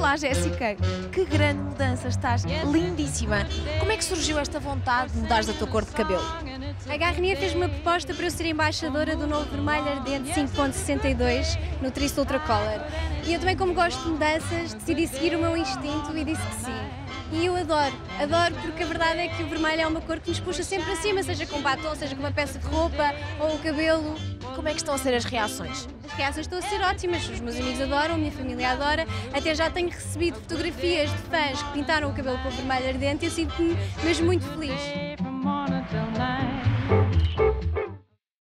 Olá, Jéssica. Que grande mudança, estás lindíssima. Como é que surgiu esta vontade de mudares a tua cor de cabelo? A Garnier fez uma proposta para eu ser embaixadora do novo vermelho ardente 5.62 no Triste Ultra Color. E eu também, como gosto de mudanças, decidi seguir o meu instinto e disse que sim. E eu adoro, adoro porque a verdade é que o vermelho é uma cor que nos puxa sempre acima, seja com batom, seja com uma peça de roupa ou o cabelo. Como é que estão a ser as reações? Reações estão a ser ótimas, os meus amigos adoram, a minha família adora, até já tenho recebido fotografias de fãs que pintaram o cabelo com vermelho ardente e eu sinto-me mesmo muito feliz.